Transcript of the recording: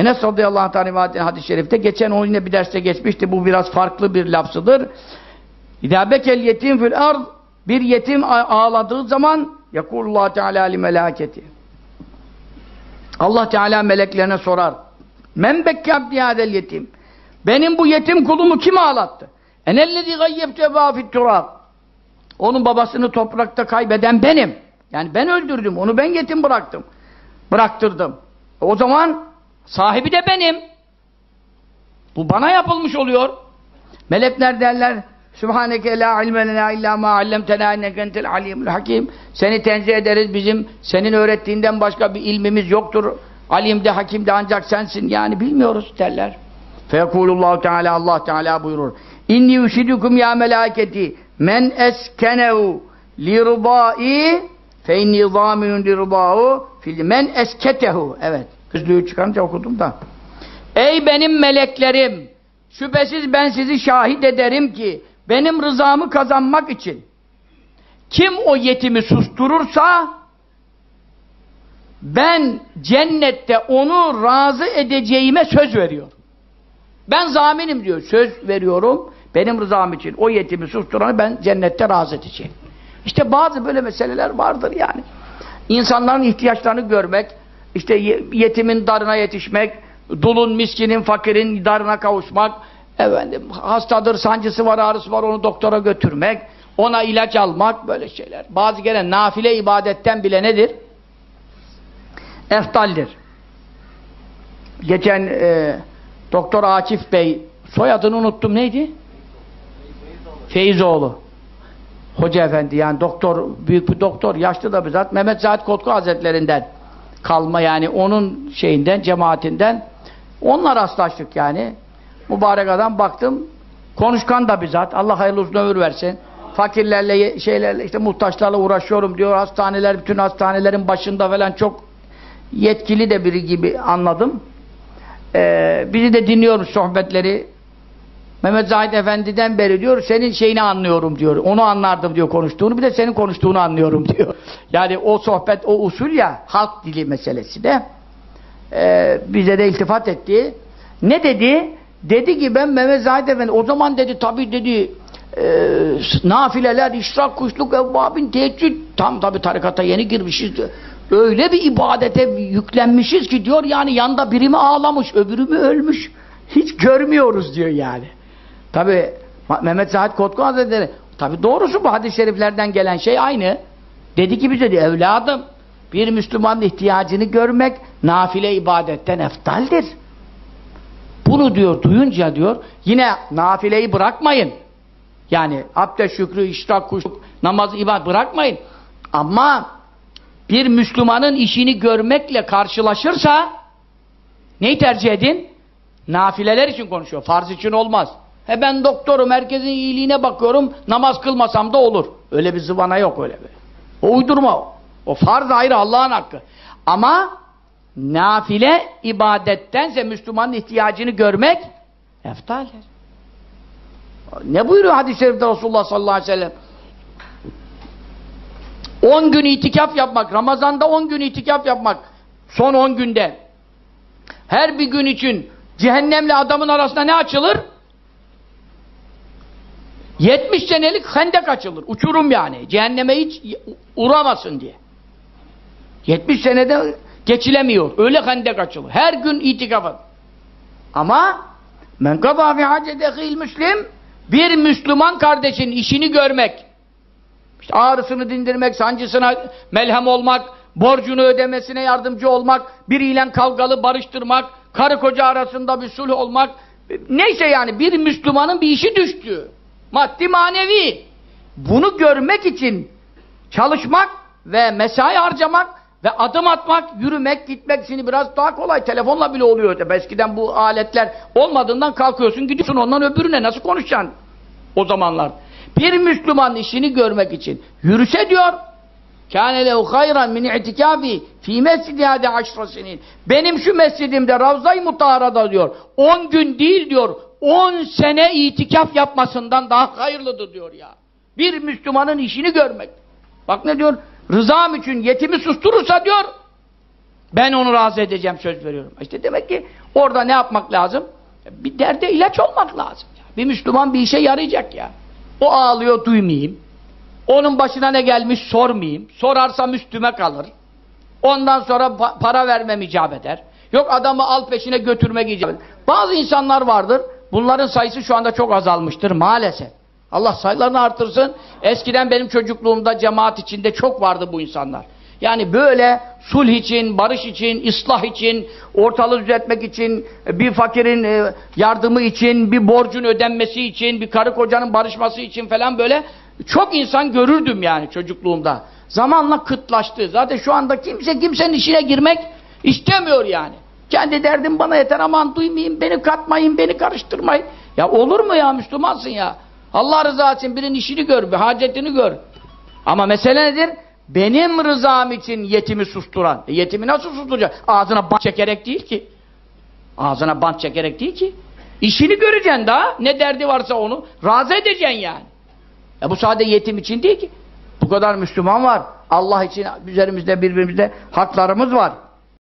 Enes radıyallahu anh rivayetinde hadis-i şerifte geçen o yine bir derste geçmişti. Bu biraz farklı bir lafzıdır. İzâ bekel yetim fil ard bir yetim ağladığı zaman yekulullah teala li melâketi. Allah Teala meleklerine sorar. Men bekkâb diyâdel yetim. Benim bu yetim kulumu kim ağlattı? Enellezî gayyebtu ebâ fit turâb. Onun babasını toprakta kaybeden benim. Yani ben öldürdüm, onu ben yetim bıraktım. Bıraktırdım. O zaman sahibi de benim. Bu bana yapılmış oluyor. Melekler derler, Sübhaneke la ilme lena illa ma allemtena inneke entel alimul hakim. Seni tenzih ederiz bizim senin öğrettiğinden başka bir ilmimiz yoktur. Alim de hakim de ancak sensin. Yani bilmiyoruz derler. Feyekulullahu Teala Allah Teala buyurur. İnni üşidukum ya melaketi men eskenehu lirbai fe inni zaminun lirba'u fil men esketehu. Evet. Hızlıyı çıkarınca okudum da. Ey benim meleklerim şüphesiz ben sizi şahit ederim ki benim rızamı kazanmak için kim o yetimi susturursa ben cennette onu razı edeceğime söz veriyorum. Ben zaminim diyor. Söz veriyorum. Benim rızam için o yetimi susturanı ben cennette razı edeceğim. İşte bazı böyle meseleler vardır yani. İnsanların ihtiyaçlarını görmek, işte yetimin darına yetişmek, dulun, miskinin, fakirin darına kavuşmak, efendim hastadır, sancısı var, ağrısı var onu doktora götürmek, ona ilaç almak böyle şeyler. Bazı gelen nafile ibadetten bile nedir? Eftaldir. Geçen e, Doktor Akif Bey soyadını unuttum neydi? Feyzoğlu. Hoca efendi yani doktor, büyük bir doktor, yaşlı da bizzat Mehmet Zahid Kotku Hazretlerinden kalma yani onun şeyinden, cemaatinden onlar rastlaştık yani. Mübarek adam baktım konuşkan da bizzat Allah hayırlı uzun ömür versin. Fakirlerle, şeylerle, işte muhtaçlarla uğraşıyorum diyor. Hastaneler, bütün hastanelerin başında falan çok yetkili de biri gibi anladım. Ee, bizi de dinliyoruz sohbetleri. Mehmet Zahid Efendi'den beri diyor, senin şeyini anlıyorum diyor. Onu anlardım diyor konuştuğunu, bir de senin konuştuğunu anlıyorum diyor. Yani o sohbet, o usul ya, halk dili meselesi de e, bize de iltifat etti. Ne dedi? Dedi ki ben Mehmet Zahid Efendi, o zaman dedi tabi dedi e, nafileler, işrak, kuşluk, evvabin, teheccüd, tam tabi tarikata yeni girmişiz. Öyle bir ibadete yüklenmişiz ki diyor yani yanda birimi ağlamış, öbürü mü ölmüş. Hiç görmüyoruz diyor yani. Tabi Mehmet Zahid Kotku Hazretleri tabi doğrusu bu hadis-i şeriflerden gelen şey aynı. Dedi ki bize diyor, evladım bir Müslümanın ihtiyacını görmek nafile ibadetten eftaldir. Bunu diyor duyunca diyor yine nafileyi bırakmayın. Yani abdest şükrü, işrak, kuşluk, namaz, ibadet bırakmayın. Ama bir Müslümanın işini görmekle karşılaşırsa neyi tercih edin? Nafileler için konuşuyor. Farz için olmaz. He ben doktorum, herkesin iyiliğine bakıyorum, namaz kılmasam da olur. Öyle bir zıvana yok öyle bir. O uydurma o. O farz ayrı Allah'ın hakkı. Ama nafile ibadettense Müslümanın ihtiyacını görmek eftaldir. Ne buyuruyor hadis-i şerifte Resulullah sallallahu aleyhi ve sellem? 10 gün itikaf yapmak, Ramazan'da 10 gün itikaf yapmak, son 10 günde. Her bir gün için cehennemle adamın arasında ne açılır? 70 senelik hendek açılır. Uçurum yani. Cehenneme hiç uğramasın diye. 70 senede geçilemiyor. Öyle hendek açılır. Her gün itikaf Ama men kadâ fi hacedehil müslim bir Müslüman kardeşin işini görmek işte ağrısını dindirmek, sancısına melhem olmak, borcunu ödemesine yardımcı olmak, biriyle kavgalı barıştırmak, karı koca arasında bir sulh olmak, neyse yani bir Müslümanın bir işi düştü. Maddi manevi. Bunu görmek için çalışmak ve mesai harcamak ve adım atmak, yürümek, gitmek şimdi biraz daha kolay. Telefonla bile oluyor. Tabi eskiden bu aletler olmadığından kalkıyorsun, gidiyorsun ondan öbürüne nasıl konuşacaksın o zamanlar. Bir Müslüman işini görmek için yürüse diyor kâne lehu hayran min i'tikâfi fî mescidi hâde aşra senin. Benim şu mescidimde Ravza-i Mutahara'da diyor 10 gün değil diyor 10 sene itikaf yapmasından daha hayırlıdır diyor ya. Bir Müslümanın işini görmek. Bak ne diyor? Rızam için yetimi susturursa diyor Ben onu razı edeceğim söz veriyorum. İşte demek ki orada ne yapmak lazım? Bir derde ilaç olmak lazım. Bir Müslüman bir işe yarayacak ya. O ağlıyor duymayayım. Onun başına ne gelmiş sormayayım. Sorarsam üstüme kalır. Ondan sonra pa- para vermem icap eder. Yok adamı al peşine götürmek icap eder. Bazı insanlar vardır. Bunların sayısı şu anda çok azalmıştır maalesef. Allah sayılarını artırsın. Eskiden benim çocukluğumda cemaat içinde çok vardı bu insanlar. Yani böyle sulh için, barış için, ıslah için, ortalığı düzeltmek için, bir fakirin e, yardımı için, bir borcun ödenmesi için, bir karı kocanın barışması için falan böyle çok insan görürdüm yani çocukluğumda. Zamanla kıtlaştı. Zaten şu anda kimse kimsenin işine girmek istemiyor yani. Kendi derdim bana yeter aman duymayayım, beni katmayın, beni karıştırmayın. Ya olur mu ya Müslümansın ya? Allah rızası için birinin işini gör, bir hacetini gör. Ama mesele nedir? Benim rızam için yetimi susturan. E yetimi nasıl susturacak? Ağzına bant çekerek değil ki. Ağzına bant çekerek değil ki. İşini göreceksin daha. Ne derdi varsa onu razı edeceksin yani. E bu sadece yetim için değil ki. Bu kadar Müslüman var. Allah için üzerimizde birbirimizde haklarımız var.